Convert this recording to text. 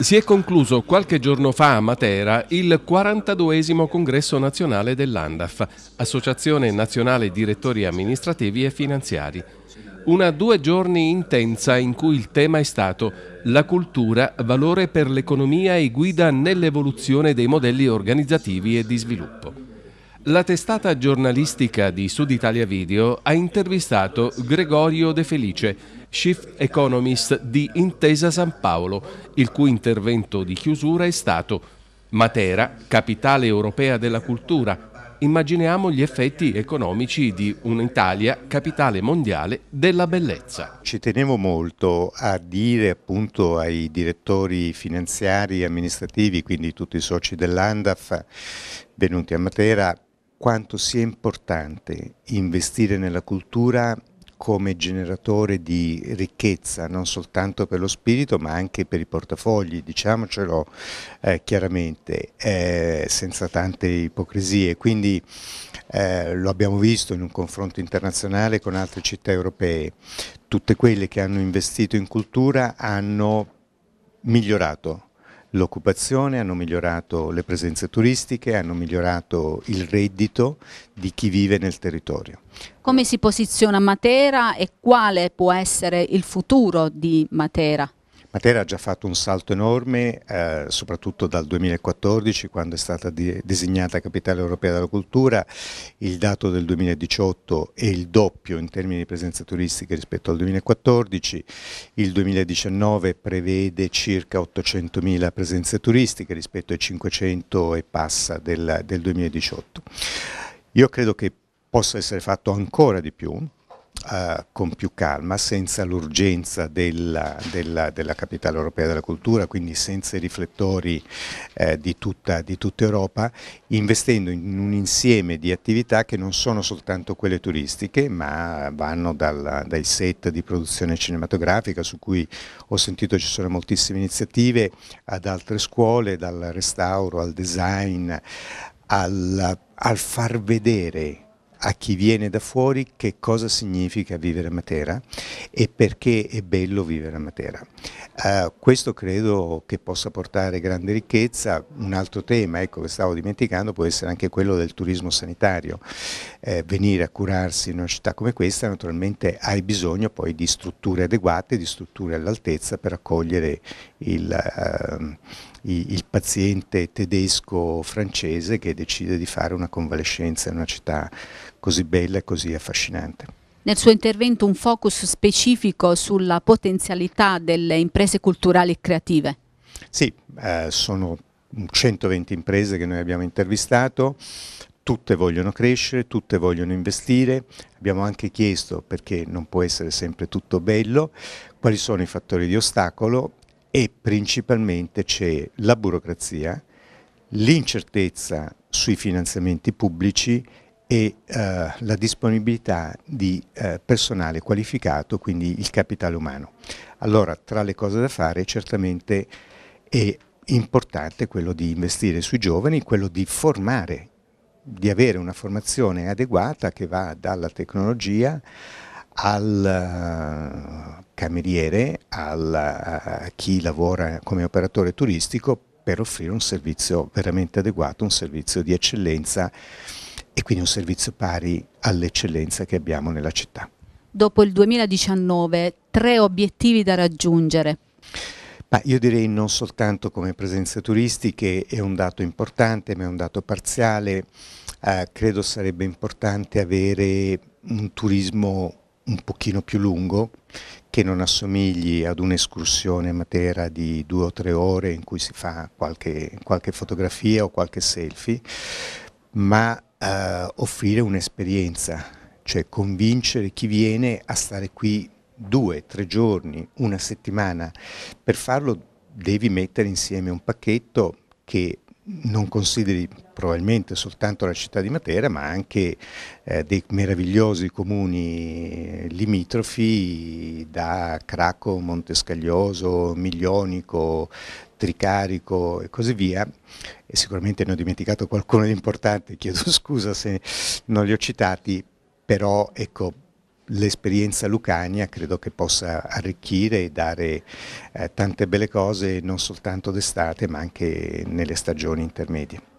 Si è concluso qualche giorno fa a Matera il 42 congresso nazionale dell'ANDAF, Associazione Nazionale Direttori Amministrativi e Finanziari. Una due giorni intensa in cui il tema è stato la cultura, valore per l'economia e guida nell'evoluzione dei modelli organizzativi e di sviluppo. La testata giornalistica di Sud Italia Video ha intervistato Gregorio De Felice, Chief Economist di Intesa San Paolo, il cui intervento di chiusura è stato Matera, capitale europea della cultura. Immaginiamo gli effetti economici di un'Italia capitale mondiale della bellezza. Ci tenevo molto a dire appunto ai direttori finanziari e amministrativi, quindi tutti i soci dell'ANDAF venuti a Matera, quanto sia importante investire nella cultura come generatore di ricchezza non soltanto per lo spirito ma anche per i portafogli, diciamocelo eh, chiaramente, eh, senza tante ipocrisie. Quindi eh, lo abbiamo visto in un confronto internazionale con altre città europee, tutte quelle che hanno investito in cultura hanno migliorato l'occupazione, hanno migliorato le presenze turistiche, hanno migliorato il reddito di chi vive nel territorio. Come si posiziona Matera e quale può essere il futuro di Matera? Matera ha già fatto un salto enorme, eh, soprattutto dal 2014 quando è stata designata Capitale Europea della Cultura, il dato del 2018 è il doppio in termini di presenza turistica rispetto al 2014, il 2019 prevede circa 800.000 presenze turistiche rispetto ai 500 e passa del, del 2018. Io credo che possa essere fatto ancora di più, Uh, con più calma, senza l'urgenza della, della, della, capitale europea della cultura, quindi senza i riflettori eh, di, tutta, di, tutta, Europa, investendo in un insieme di attività che non sono soltanto quelle turistiche, ma vanno dal, dai set di produzione cinematografica, su cui ho sentito ci sono moltissime iniziative, ad altre scuole, dal restauro al design, al, al far vedere a chi viene da fuori che cosa significa vivere a Matera e perché è bello vivere a Matera. Uh, questo credo che possa portare grande ricchezza. Un altro tema ecco, che stavo dimenticando può essere anche quello del turismo sanitario. Eh, venire a curarsi in una città come questa naturalmente hai bisogno poi di strutture adeguate, di strutture all'altezza per accogliere il, uh, il paziente tedesco-francese che decide di fare una convalescenza in una città così bella e così affascinante. Nel suo intervento un focus specifico sulla potenzialità delle imprese culturali e creative. Sì, eh, sono 120 imprese che noi abbiamo intervistato, tutte vogliono crescere, tutte vogliono investire, abbiamo anche chiesto, perché non può essere sempre tutto bello, quali sono i fattori di ostacolo e principalmente c'è la burocrazia, l'incertezza sui finanziamenti pubblici e eh, la disponibilità di eh, personale qualificato, quindi il capitale umano. Allora, tra le cose da fare certamente è importante quello di investire sui giovani, quello di formare, di avere una formazione adeguata che va dalla tecnologia al uh, cameriere, al, a chi lavora come operatore turistico per offrire un servizio veramente adeguato, un servizio di eccellenza e quindi un servizio pari all'eccellenza che abbiamo nella città. Dopo il 2019, tre obiettivi da raggiungere. Ma io direi non soltanto come presenze turistiche, è un dato importante, ma è un dato parziale. Eh, credo sarebbe importante avere un turismo un pochino più lungo, che non assomigli ad un'escursione a Matera di due o tre ore in cui si fa qualche, qualche fotografia o qualche selfie, ma eh, offrire un'esperienza, cioè convincere chi viene a stare qui due, tre giorni, una settimana. Per farlo devi mettere insieme un pacchetto che non consideri probabilmente soltanto la città di Matera, ma anche eh, dei meravigliosi comuni limitrofi da Craco, Montescaglioso, Miglionico, Tricarico e così via. E sicuramente ne ho dimenticato qualcuno di importante, chiedo scusa se non li ho citati, però ecco, l'esperienza Lucania credo che possa arricchire e dare eh, tante belle cose non soltanto d'estate ma anche nelle stagioni intermedie.